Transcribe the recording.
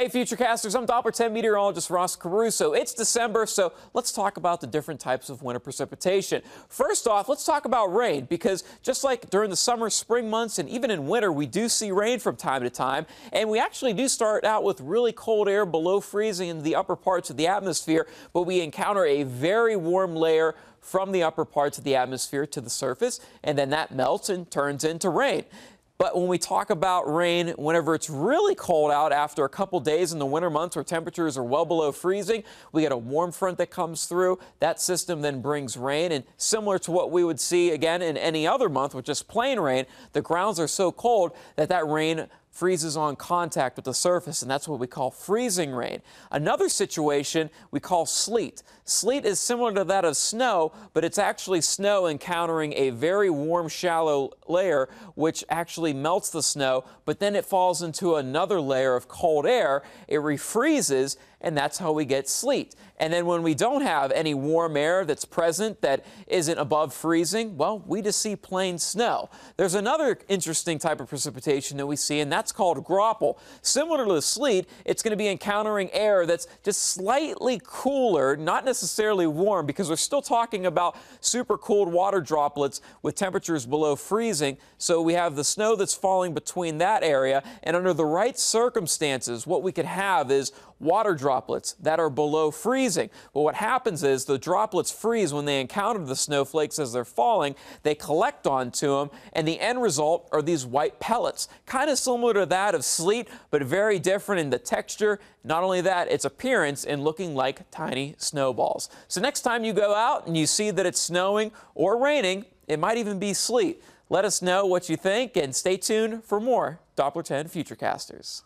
Hey, Futurecasters, I'm Doppler 10 meteorologist Ross Caruso. It's December, so let's talk about the different types of winter precipitation. First off, let's talk about rain, because just like during the summer, spring months, and even in winter, we do see rain from time to time. And we actually do start out with really cold air below freezing in the upper parts of the atmosphere, but we encounter a very warm layer from the upper parts of the atmosphere to the surface, and then that melts and turns into rain. But when we talk about rain, whenever it's really cold out after a couple days in the winter months where temperatures are well below freezing, we get a warm front that comes through. That system then brings rain. And similar to what we would see again in any other month with just plain rain, the grounds are so cold that that rain freezes on contact with the surface, and that's what we call freezing rain. Another situation we call sleet. Sleet is similar to that of snow, but it's actually snow encountering a very warm, shallow layer, which actually melts the snow, but then it falls into another layer of cold air. It refreezes, and that's how we get sleet. And then when we don't have any warm air that's present that isn't above freezing, well, we just see plain snow. There's another interesting type of precipitation that we see, and that's called graupel. Similar to the sleet, it's going to be encountering air that's just slightly cooler, not necessarily warm, because we're still talking about super cooled water droplets with temperatures below freezing. So we have the snow that's falling between that area, and under the right circumstances, what we could have is water droplets that are below freezing. Well, what happens is the droplets freeze when they encounter the snowflakes as they're falling. They collect onto them, and the end result are these white pellets, kind of similar to that of sleet, but very different in the texture. Not only that, its appearance in looking like tiny snowballs. So next time you go out and you see that it's snowing or raining, it might even be sleet. Let us know what you think and stay tuned for more Doppler 10 Futurecasters.